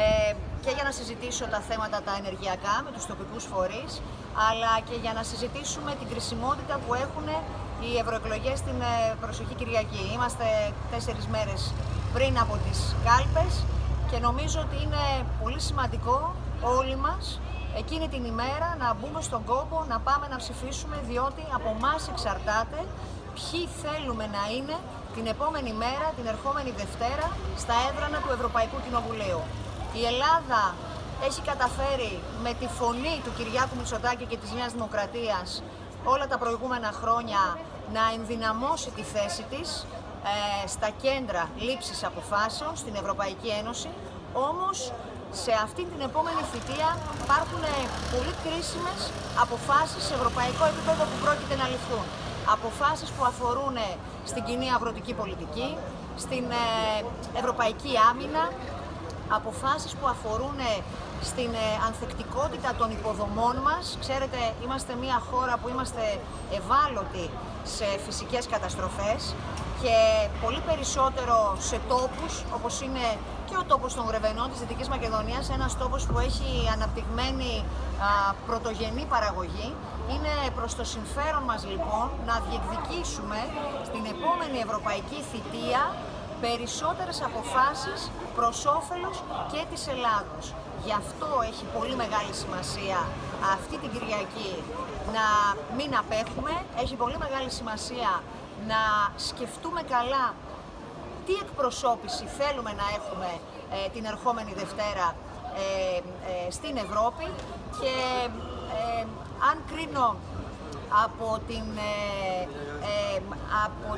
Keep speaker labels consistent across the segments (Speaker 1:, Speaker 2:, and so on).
Speaker 1: ε, και για να συζητήσω τα θέματα τα ενεργειακά με τους τοπικούς φορείς, αλλά και για να συζητήσουμε την κρισιμότητα που έχουν οι ευρωεκλογές την ε, προσοχή Κυριακή. Είμαστε τέσσερις μέρες πριν από τις κάλπες και νομίζω ότι είναι πολύ σημαντικό όλοι μας εκείνη την ημέρα να μπούμε στον κόπο, να πάμε να ψηφίσουμε, διότι από εμά εξαρτάται ποιοι θέλουμε να είναι την επόμενη μέρα, την ερχόμενη Δευτέρα, στα έδρανα του Ευρωπαϊκού Κοινοβουλίου. Η Ελλάδα έχει καταφέρει με τη φωνή του Κυριάκου Μητσοτάκη και της Νέας Δημοκρατίας όλα τα προηγούμενα χρόνια να ενδυναμώσει τη θέση της ε, στα κέντρα λήψης αποφάσεων στην Ευρωπαϊκή Ένωση, όμως σε αυτή την επόμενη θητεία υπάρχουν πολύ κρίσιμες αποφάσεις σε ευρωπαϊκό επίπεδο που πρόκειται να ληφθούν. Αποφάσεις που αφορούν στην κοινή αγροτική πολιτική, στην ε, ευρωπαϊκή άμυνα, αποφάσεις που αφορούν στην ε, ανθεκτικότητα των υποδομών μας. Ξέρετε, είμαστε μια χώρα που είμαστε ευάλωτοι σε φυσικές καταστροφές και πολύ περισσότερο σε τόπους όπως είναι και ο τόπος των Γρεβενών της Δυτικής Μακεδονίας, ένας τόπος που έχει αναπτυγμένη πρωτογενή παραγωγή. Είναι προς το συμφέρον μας λοιπόν να διεκδικήσουμε στην επόμενη ευρωπαϊκή θητεία περισσότερες αποφάσεις προς όφελος και της Ελλάδος. Γι' αυτό έχει πολύ μεγάλη σημασία αυτή την Κυριακή να μην απέχουμε. Έχει πολύ μεγάλη σημασία να σκεφτούμε καλά τι εκπροσώπηση θέλουμε να έχουμε ε, την ερχόμενη Δευτέρα ε, ε, στην Ευρώπη και αν κρίνω από την, από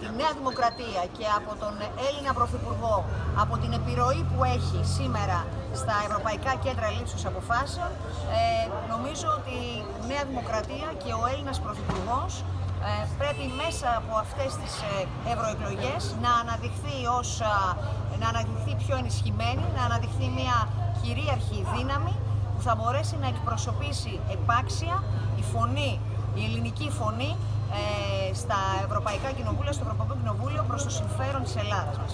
Speaker 1: τη Νέα Δημοκρατία και από τον Έλληνα Πρωθυπουργό, από την επιρροή που έχει σήμερα στα ευρωπαϊκά κέντρα λήψης αποφάσεων, νομίζω ότι η Νέα Δημοκρατία και ο Έλληνας Πρωθυπουργός ε, πρέπει μέσα από αυτές τις ε, ευρωεκλογές να αναδειχθεί, ως, να αναδειχθεί πιο ενισχυμένη, να αναδειχθεί μια κυρίαρχη δύναμη που θα μπορέσει να εκπροσωπήσει επάξια η φωνή, η ελληνική φωνή ε, στα Ευρωπαϊκά Κοινοβούλια, στο Ευρωπαϊκό Κοινοβούλιο προς το συμφέρον της Ελλάδας μας.